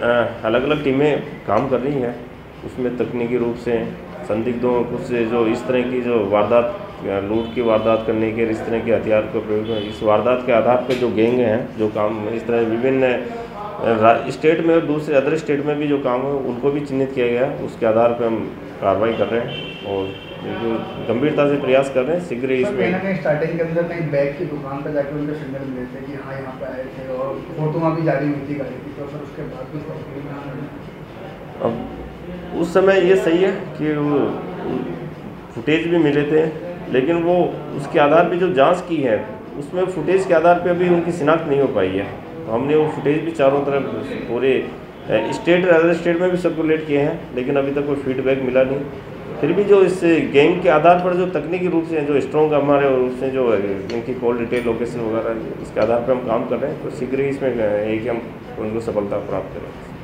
अलग अलग टीमें काम कर रही हैं। उसमें तकनीकी रूप से, संदिग्धों कुछ जो इस तरह की जो वारदात लूट की वारदात करने के, इस तरह के हथियार का प्रयोग इस वारदात के आधार पर जो गैंग हैं, जो काम इस तरह विभिन्न स्टेट में और दूसरे अदर स्टेट में भी जो काम है उनको भी चिन्हित किया गया है। उसके आधार पर हम कार्रवाई कर रहे हैं और बिल्कुल गंभीरता से प्रयास कर रहे हैं शीघ्र ही इसमें स्टार्टिंग के अंदर बैग की दुकान पर जाकर उनके सिग्नल मिले थे कि हाँ यहाँ पे आए थे और फोटोआँ भी जारी हुई थी गाड़ी की तो सर उसके बाद कुछ अब उस समय ये सही है कि फुटेज भी मिले थे लेकिन वो उसके आधार पर जो जाँच की है उसमें फुटेज के आधार पर अभी उनकी शिनाख्त नहीं हो पाई है। हमने वो फुटेज भी चारों तरफ़ पूरे स्टेट अदर स्टेट में भी सर्कुलेट किए हैं, लेकिन अभी तक कोई फीडबैक मिला नहीं। फिर भी जो इस गेम के आधार पर जो तकनीकी रूप से जो स्ट्रॉन्ग हमारे रूप से जो इनकी कॉल डिटेल लोकेशन वगैरह, इसके आधार पर हम काम कर रहे हैं तो शीघ्र ही इसमें एक हम उनको सफलता प्राप्त करें